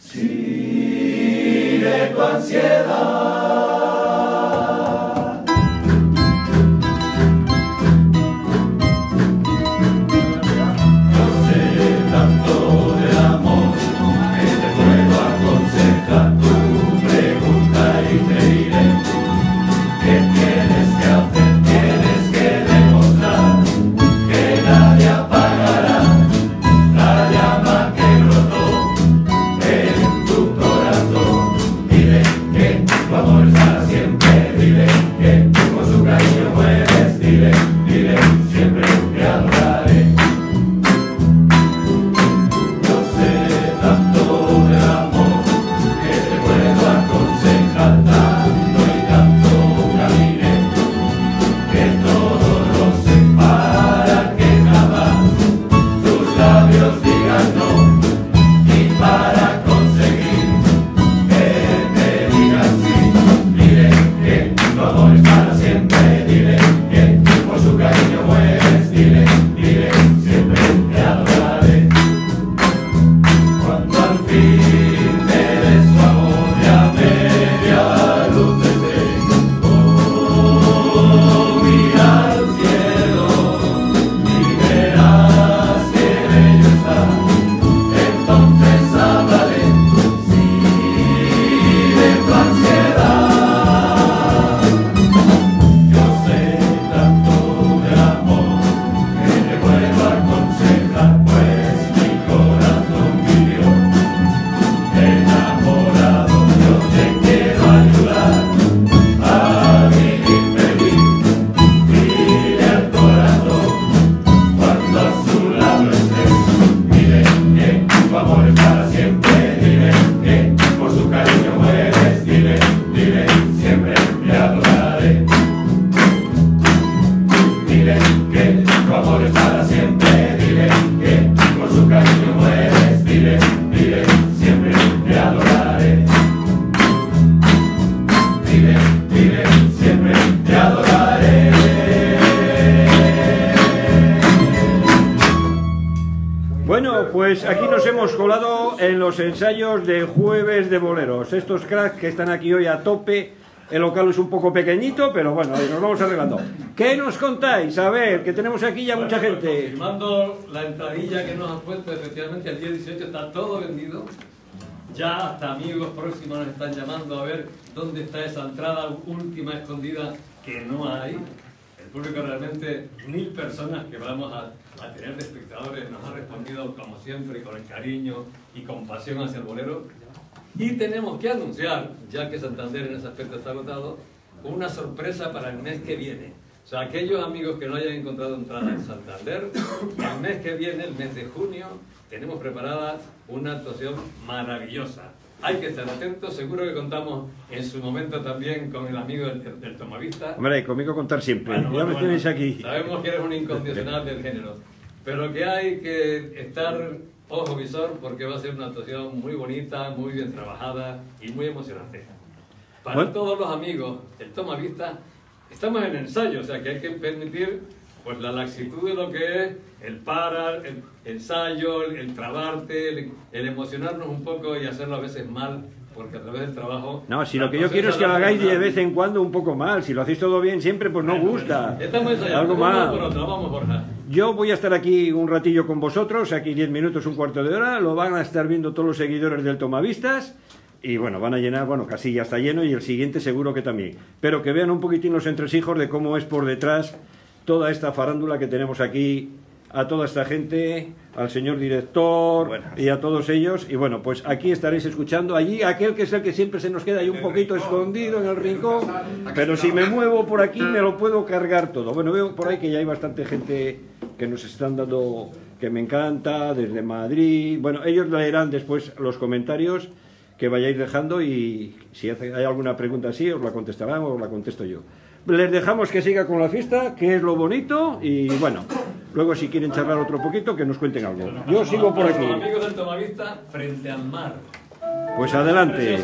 See tu amor es para siempre, dile que por su cariño mueres, dile, dile, siempre te adoraré. Dile, dile, siempre te adoraré. Bueno, pues aquí nos hemos colado en los ensayos de jueves de boleros. Estos cracks que están aquí hoy a tope. El local es un poco pequeñito, pero bueno, ahí nos vamos arreglando. ¿Qué nos contáis? A ver, que tenemos aquí ya mucha Bueno, pues, gente. confirmando la entradilla que nos han puesto, efectivamente el día 18 está todo vendido. Ya hasta amigos próximos nos están llamando a ver dónde está esa entrada última escondida que no hay. El público realmente, mil personas que vamos a, a tener de espectadores, nos ha respondido como siempre con el cariño y compasión hacia el bolero. Y tenemos que anunciar, ya que Santander en ese aspecto está agotado, una sorpresa para el mes que viene. O sea, aquellos amigos que no hayan encontrado entrada en Santander, el mes que viene, el mes de junio, tenemos preparada una actuación maravillosa. Hay que estar atentos, seguro que contamos en su momento también con el amigo del, del Tomavista. Hombre, conmigo contar siempre. Bueno, ya bueno, me bueno. tenéis aquí. Sabemos que eres un incondicional del género, pero que hay que estar ojo visor porque va a ser una actuación muy bonita, muy bien trabajada y muy emocionante. Para Bueno. todos los amigos del Toma Vista, estamos en ensayo, o sea que hay que permitir pues la laxitud de lo que es el parar, el ensayo, el, el trabarte, el, el emocionarnos un poco y hacerlo a veces mal, porque a través del trabajo... No, si lo que yo quiero es que lo hagáis de vez en cuando un poco mal. Si lo hacéis todo bien siempre, pues no gusta. Estamos Algo más. vamos Borja. Yo voy a estar aquí un ratillo con vosotros, aquí 10 minutos, un cuarto de hora. Lo van a estar viendo todos los seguidores del Tomavistas. Y bueno, van a llenar, bueno, casi ya está lleno y el siguiente seguro que también. Pero que vean un poquitín los entresijos de cómo es por detrás toda esta farándula que tenemos aquí, a toda esta gente, al señor director y a todos ellos. Y bueno, pues aquí estaréis escuchando. Allí aquel que es el que siempre se nos queda ahí un poquito escondido en el rincón. Pero si me muevo por aquí me lo puedo cargar todo. Bueno, veo por ahí que ya hay bastante gente que nos están dando que me encanta, desde Madrid. Bueno, ellos leerán después los comentarios que vayáis dejando y si hay alguna pregunta así, os la contestarán o os la contesto yo. Les dejamos que siga con la fiesta, que es lo bonito, y bueno, luego si quieren charlar otro poquito, que nos cuenten algo. Yo sigo por aquí. Amigos del Tomavista frente al mar. Pues adelante.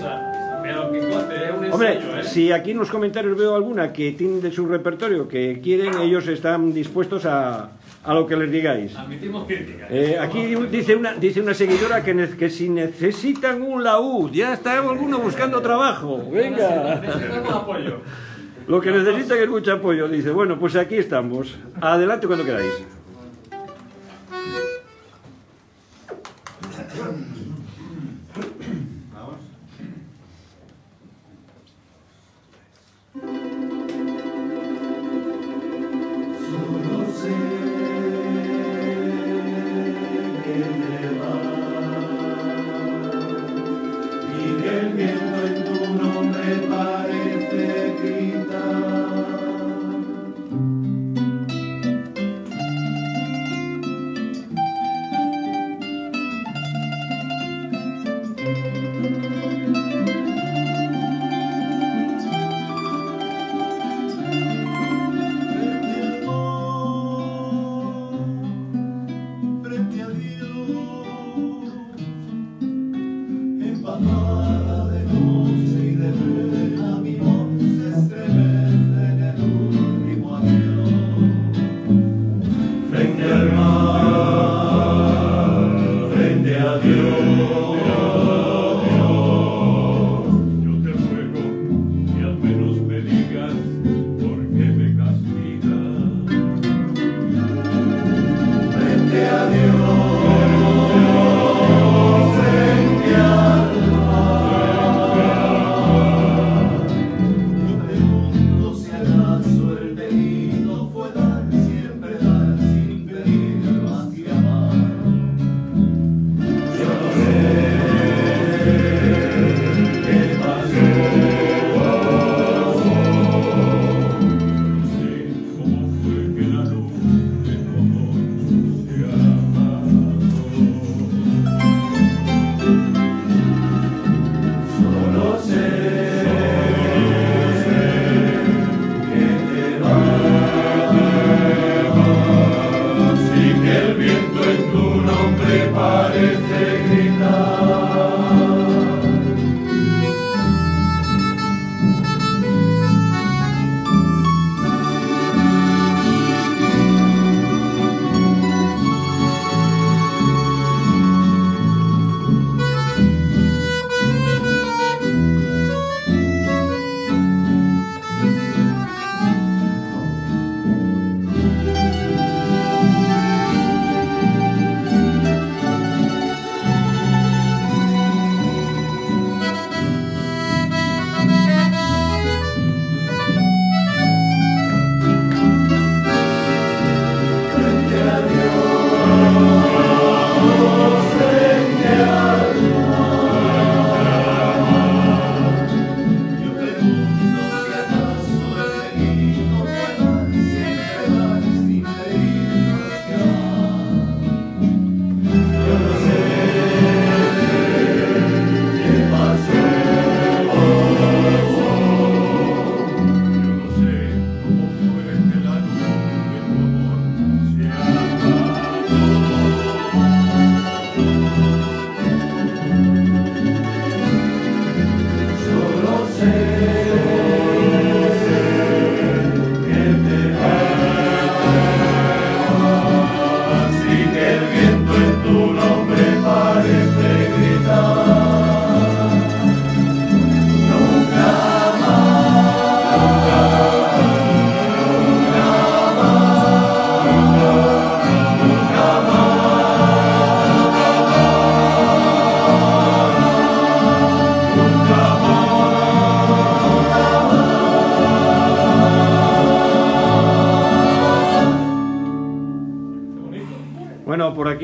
Pero un Hombre, ensayo, ¿eh? si aquí en los comentarios veo alguna que tienen de su repertorio que quieren, ellos están dispuestos a, a lo que les digáis. Admitimos críticas. Eh, aquí dice una, dice una seguidora que, ne- que si necesitan un laúd, ya está alguno buscando trabajo. Venga. Necesitamos apoyo. Lo que necesitan es mucho apoyo. Dice, bueno, pues aquí estamos. Adelante cuando queráis.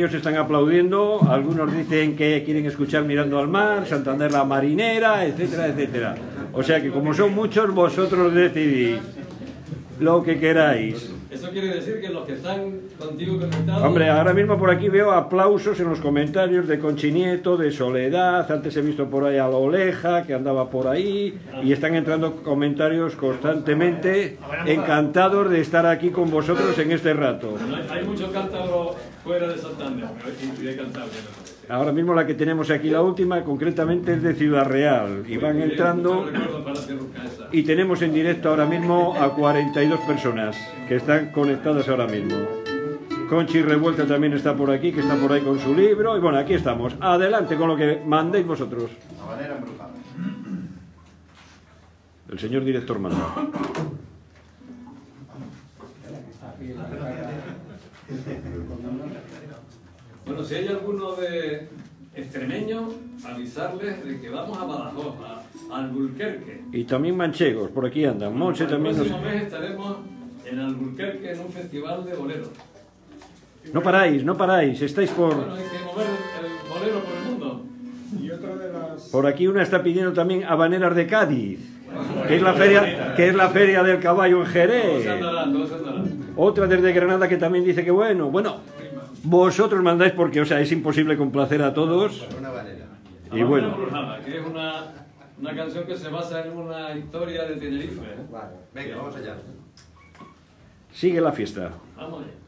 Bueno, por aquí os están aplaudiendo. Algunos dicen que quieren escuchar Mirando al Mar, Santander la Marinera, etcétera, etcétera. O sea que como son muchos, vosotros decidís lo que queráis. Eso quiere decir que los que están contigo conectados. Hombre, ahora mismo por aquí veo aplausos en los comentarios de Conchinieto, de Soledad, antes he visto por ahí a la Oleja, que andaba por ahí, y están entrando comentarios constantemente, encantados de estar aquí con vosotros en este rato. Hay, muchos fuera de Santander y de Cantabria. me parece. ahora mismo la que tenemos aquí, la última, concretamente es de Ciudad Real. Y van entrando y tenemos en directo ahora mismo a 42 personas que están conectadas ahora mismo. Conchi Revuelta también está por aquí, que está por ahí con su libro. Y bueno, aquí estamos. Adelante con lo que mandéis vosotros. El señor director manda. Si hay alguno de extremeño, avisarles de que vamos a Badajoz, a Alburquerque. Y también manchegos, por aquí andan. Monse el también nos... próximo mes estaremos en Alburquerque en un festival de boleros. No paráis, no paráis. Estáis por... Bueno, hay que mover el bolero por el mundo. Y otra de las... Por aquí una está pidiendo también habaneras de Cádiz, que es la feria, que es la feria del caballo en Jerez. andarán, andarán. Otra desde Granada que también dice que bueno, bueno, vosotros mandáis porque, o sea, es imposible complacer a todos. Una. Y Habanera bueno, Embrujada, que es una, una canción que se basa en una historia de Tenerife. ¿eh? Vale. Venga, vamos allá. sigue la fiesta. Vamos allá.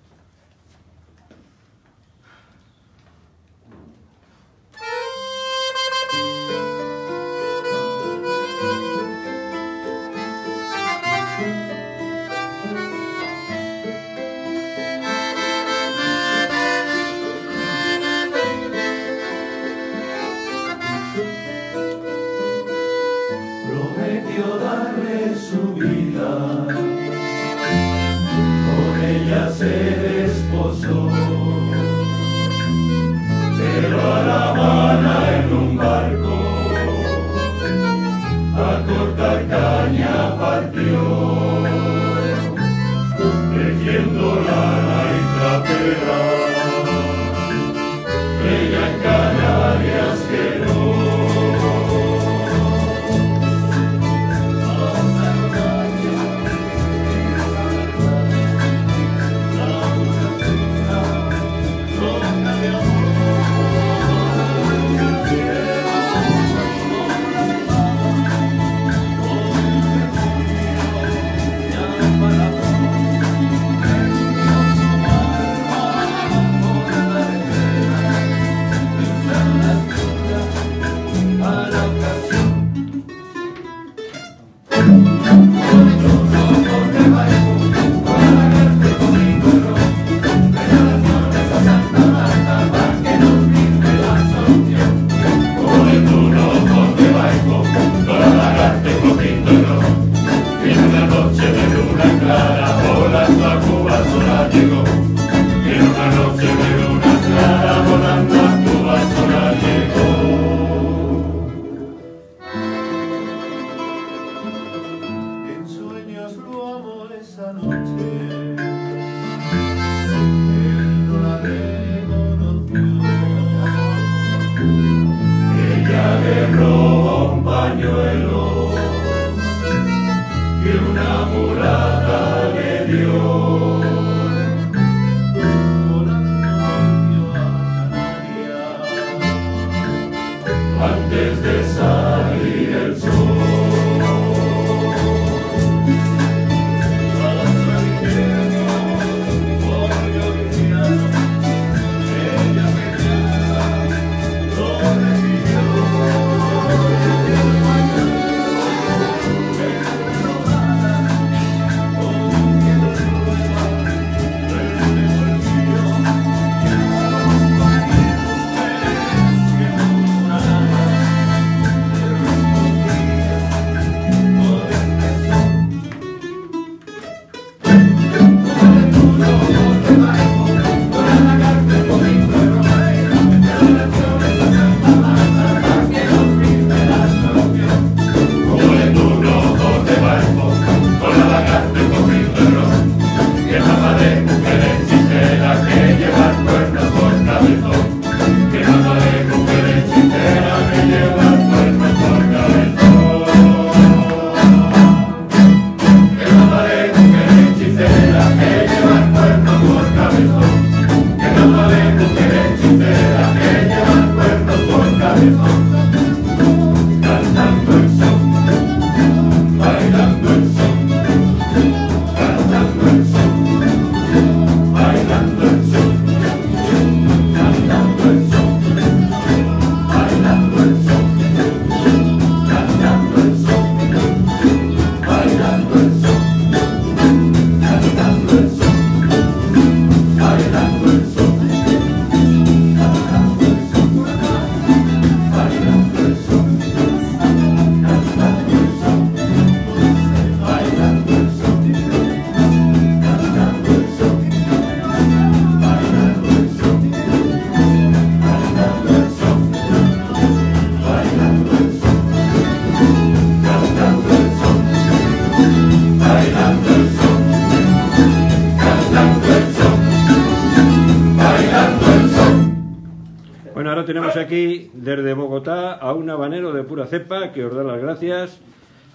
Desde Bogotá a un habanero de pura cepa que os da las gracias.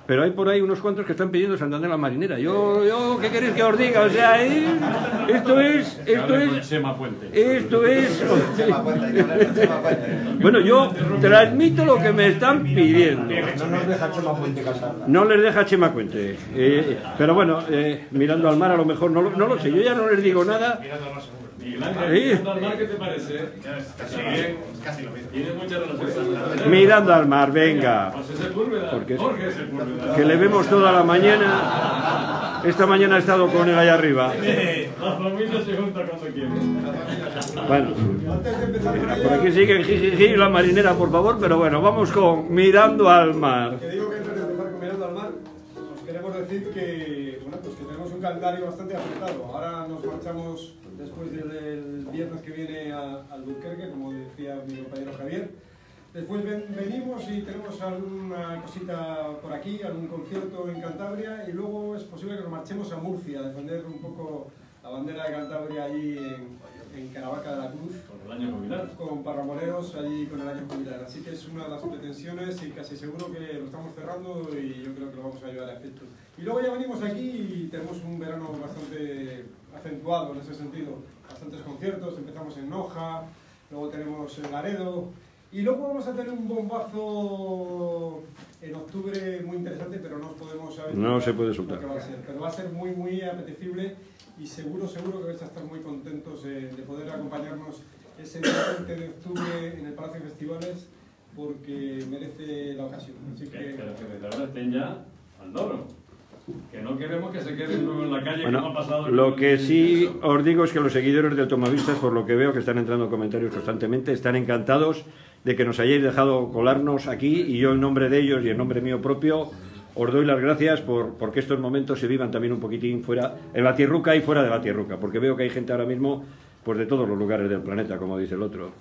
Pero hay por ahí unos cuantos que están pidiendo Santander la marinera. Yo, yo, ¿qué queréis que os diga? O sea, eh, esto es, esto es, Puente. esto es. Puente, Puente. Bueno, yo transmito lo que me están pidiendo. No nos deja Chema Puente casarla. No les deja Chema Cuente. Eh, pero bueno, eh, mirando al mar a lo mejor no, lo- no lo sé. Yo ya no les digo nada. Miguel Ángel, mirando al mar, ¿qué te parece? Casi bien. Casi lo mismo. Tiene mucha relación. Mirando al mar, venga. José Sepúlveda. Porque es- Jorge Sepúlveda. Que le vemos toda la mañana. Esta mañana ha estado con él allá arriba. La familia se junta cuando quiere. Bueno, Antes de empezar con por aquí siguen jijiji la marinera, por favor. Pero bueno, vamos con Mirando al mar. que digo que antes de empezar con Mirando al Mar, os queremos decir que, bueno, pues que tenemos un calendario bastante apretado. Ahora nos marchamos después del, viernes que viene a, al Dunkerque, como decía mi compañero Javier. Después ven- venimos y tenemos alguna cosita por aquí, algún concierto en Cantabria y luego es posible que nos marchemos a Murcia a defender un poco la bandera de Cantabria allí en, en Caravaca de la Cruz Por el año jubilar. con Parramoneros allí con el año jubilar. Así que es una de las pretensiones y casi seguro que lo estamos cerrando y yo creo que lo vamos a llevar a efecto. Y luego ya venimos aquí y tenemos un verano bastante acentuado en ese sentido. Bastantes conciertos, empezamos en Noja, luego tenemos en Laredo y luego vamos a tener un bombazo en octubre muy interesante, pero no os podemos saber No se puede soltar. va a ser. Pero va a ser muy, muy apetecible y seguro, seguro que vais a estar muy contentos eh, de poder acompañarnos ese día 20 de octubre en el Palacio de Festivales porque merece la ocasión. Así Que, que, que los que estén ya al loro. Que no queremos que se queden luego en la calle como ha Bueno, pasado. lo que sí os digo es que los seguidores del Tomavistas, por lo que veo que están entrando comentarios constantemente, están encantados de que nos hayáis dejado colarnos aquí y yo en nombre de ellos y en nombre mío propio os doy las gracias por porque estos momentos se vivan también un poquitín fuera, en la tierruca y fuera de la tierruca, porque veo que hay gente ahora mismo pues de todos los lugares del planeta, como dice el otro.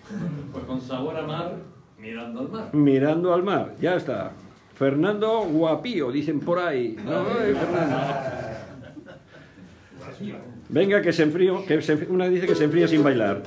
Pues con sabor a mar, mirando al mar. Mirando al mar, ya está. Fernando Guapío, dicen por ahí. No, eh, Fernando. Venga, que se enfrío, que se, una dice que se enfría sin bailar.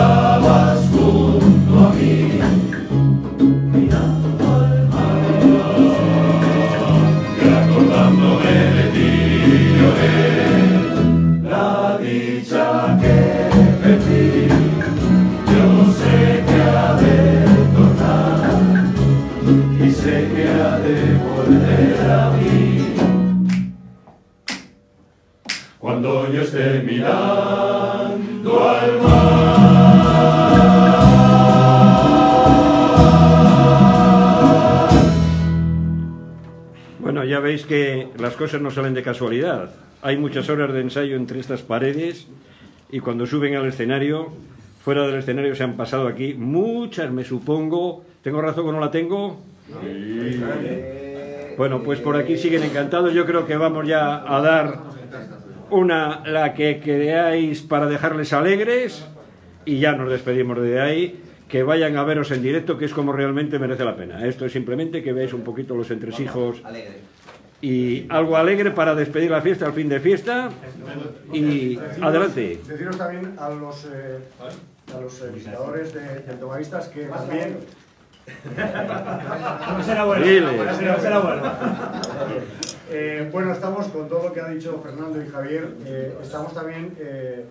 star. Cosas no salen de casualidad. Hay muchas horas de ensayo entre estas paredes y cuando suben al escenario, fuera del escenario se han pasado aquí muchas, me supongo. ¿Tengo razón o no la tengo? Bueno, pues por aquí siguen encantados. Yo creo que vamos ya a dar una, la que creáis para dejarles alegres y ya nos despedimos de ahí. Que vayan a veros en directo, que es como realmente merece la pena. Esto es simplemente que veáis un poquito los entresijos Alegre. Y algo alegre para despedir la fiesta, al fin de fiesta. Y adelante. Deciros también a los, eh, a los eh, visitadores de, de Tomavistas que también... No será bueno. Dile. No será bueno. Eh, bueno, estamos con todo lo que ha dicho Fernando y Javier. eh, estamos también eh,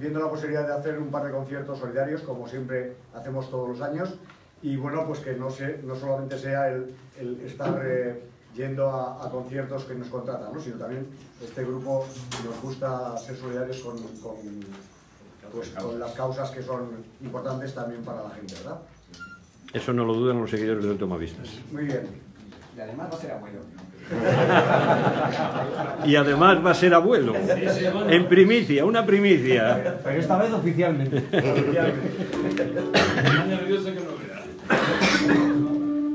viendo la posibilidad de hacer un par de conciertos solidarios, como siempre hacemos todos los años. Y bueno, pues que no, se, no solamente sea el, el estar eh, yendo a, a conciertos que nos contratan, ¿no? sino también este grupo nos gusta ser solidarios con, con, pues, con las causas que son importantes también para la gente, ¿verdad? Eso no lo dudan los seguidores del Tomavistas. Muy bien. Y además va a ser abuelo. Y además va a ser abuelo. En primicia, una primicia. Pero esta vez oficialmente. Más nervioso que no veas.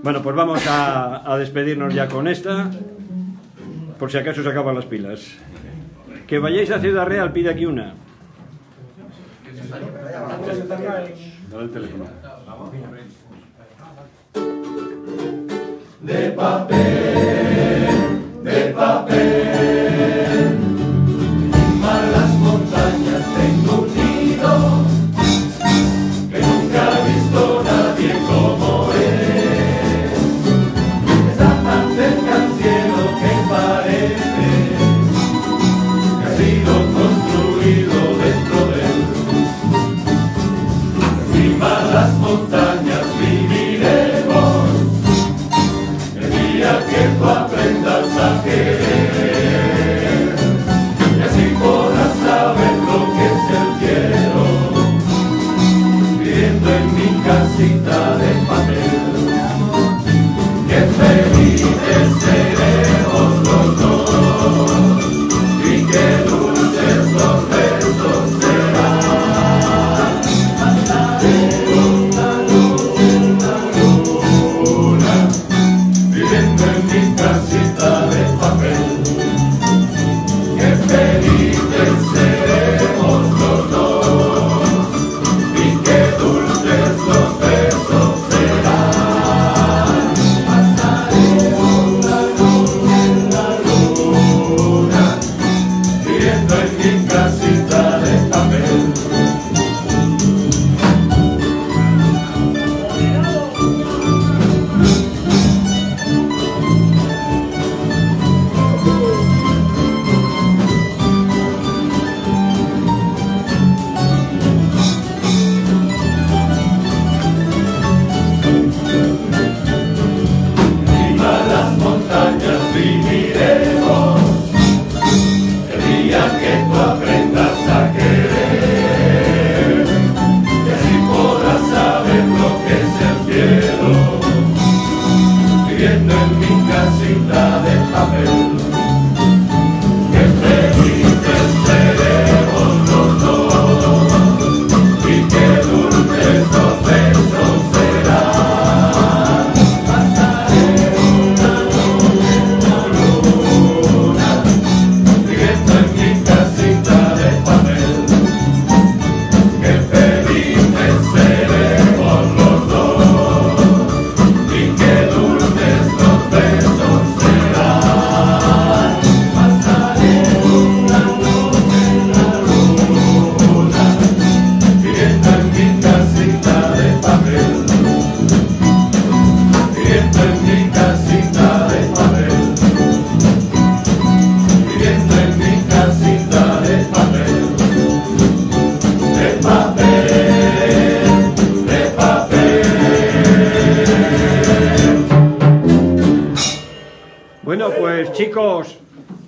Bueno, pues vamos a, despedirnos ya con esta. Por si acaso se acaban las pilas. Que vayáis a Ciudad Real, pide aquí una. Dale el teléfono. de papel, de papel.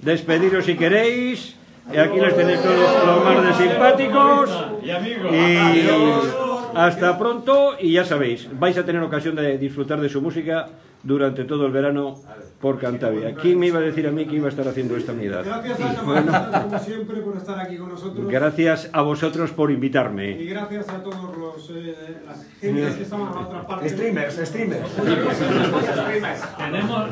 Despediros si queréis. Y aquí les tenéis todos los más de simpáticos. Y amigos. Y hasta pronto. Y ya sabéis, vais a tener ocasión de disfrutar de su música durante todo el verano por Cantabria. ¿Quién me iba a decir a mí que iba a estar haciendo esta unidad? Gracias a como siempre, por estar aquí con nosotros. Gracias a vosotros por invitarme. Y gracias a todos los eh, las gentes que están a la otra parte. Streamers, streamers. Tenemos a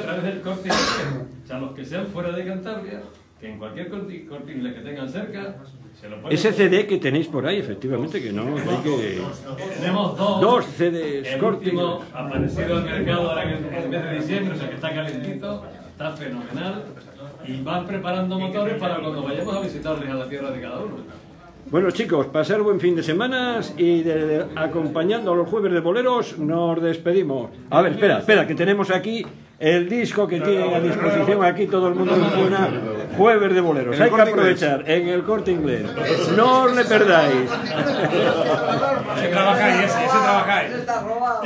través del corte. O sea, los que sean fuera de Cantabria, que en cualquier corte que tengan cerca, Ese CD que tenéis por ahí, efectivamente, que no hay que... Tenemos dos. Dos CDs último aparecido al mercado ahora en el en el mes de diciembre, o sea que está calentito, está fenomenal. Y van preparando motores para cuando vayamos a visitarles a la tierra de cada uno. Bueno chicos, pasar buen fin de semana y de- de- acompañando a los jueves de boleros nos despedimos. A ver, espera, espera, que tenemos aquí el disco que tiene a disposición aquí todo el mundo jueves de boleros. Hay que aprovechar en el corte inglés. No os le perdáis. Ese trabajáis, ese, ese trabajáis. Está robado.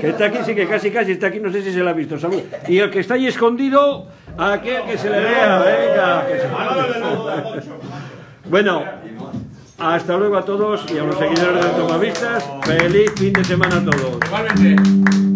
Que está aquí, sí que casi casi está aquí, no sé si se la ha visto. Salud. Y el que está ahí escondido, aquel que se le vea, venga. que se- Bueno, hasta luego a todos y a los seguidores de Tomavistas. Feliz fin de semana a todos. Igualmente.